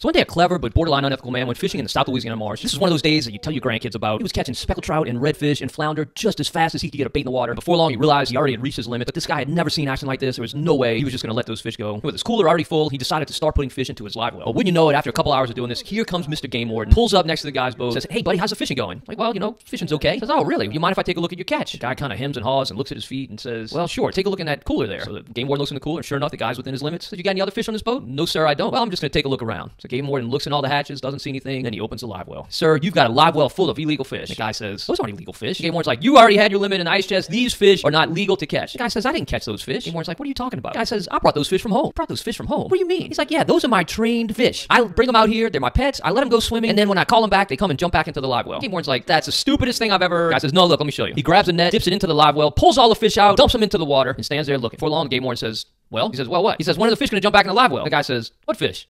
So one day a clever but borderline unethical man went fishing in the South Louisiana marsh. This is one of those days that you tell your grandkids about. He was catching speckled trout and redfish and flounder just as fast as he could get a bait in the water. Before long, he realized he already had reached his limit, but this guy had never seen action like this. There was no way he was just going to let those fish go. With his cooler already full, he decided to start putting fish into his live well. But when you know it, after a couple hours of doing this, here comes Mr. Game Warden, pulls up next to the guy's boat, says, Hey, buddy, how's the fishing going? Like, well, you know, fishing's okay. Says, Oh, really? You mind if I take a look at your catch? The guy kind of hems and haws and looks at his feet and says, Well, sure, take a look in that cooler there. So the Game Warden looks in the cooler, and sure enough, the guy's within his limits. Says, You got any other fish on this boat? No, sir, I don't. Well, I'm just going to take a look around. So Game Warden looks in all the hatches, doesn't see anything, then he opens the live well. Sir, you've got a live well full of illegal fish. The guy says, Those aren't illegal fish. Game Warden's like, You already had your limit in the ice chest. These fish are not legal to catch. The guy says, I didn't catch those fish. Game Warden's like, What are you talking about? The guy says, I brought those fish from home. Brought those fish from home. What do you mean? He's like, Yeah, those are my trained fish. I bring them out here. They're my pets. I let them go swimming, and then when I call them back, they come and jump back into the live well. Game Warden's like, That's the stupidest thing I've ever. The guy says, No, look, let me show you. He grabs a net, dips it into the live well, pulls all the fish out, dumps them into the water, and stands there looking. For long, Game Warden says, Well, he says, Well, what? He says, When are the fish going to jump back in the live well? The guy says, What fish?